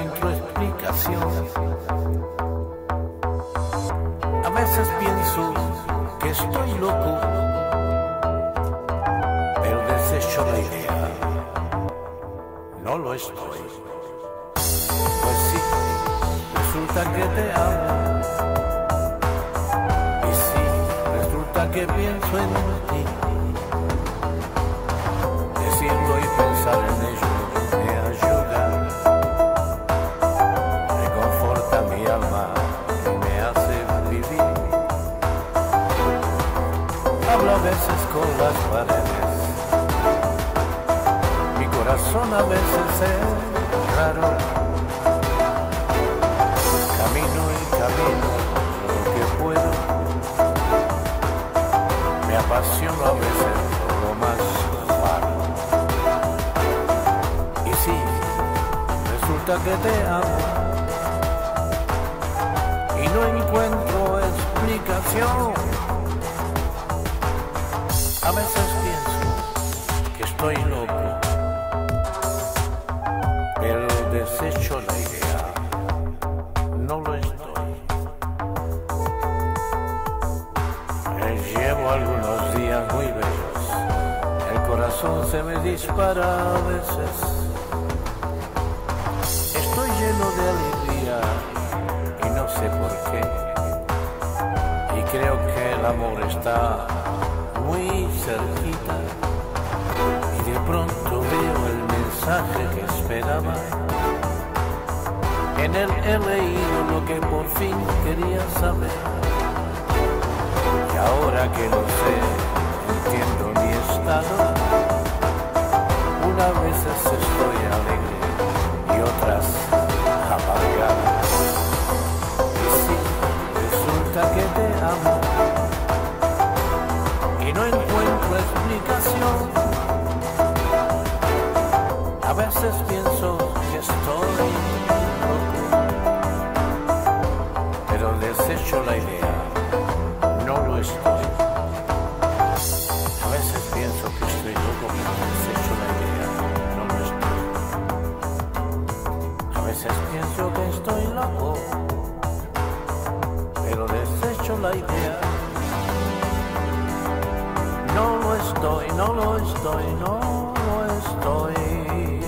encuentro explicación. A veces pienso que estoy loco, pero desecho la idea. No lo estoy. Pues sí, resulta que te amo. Y sí, resulta que pienso en ti. Hablo a veces con las paredes. Mi corazón a veces es raro. Camino y camino lo que puedo. Me apasiono a veces por lo más raro. Y sí, resulta que te amo. Y no encuentro explicación. A veces pienso que estoy loco, pero desecho la idea. No lo estoy. Llevo algunos días muy bellos. El corazón se me dispara a veces. Estoy lleno de alegría y no sé por qué. Y creo que el amor está muy cerquita y de pronto veo el mensaje que esperaba. En él he leído lo que por fin quería saber. Y ahora que lo sé, entiendo mi estado. Unas veces estoy alegre y otras A veces pienso que estoy loco, pero desecho la idea, no lo estoy. A veces pienso que estoy loco, pero desecho la idea, no lo estoy. A veces pienso que estoy loco, pero desecho la idea. estoy, no lo estoy, no lo estoy.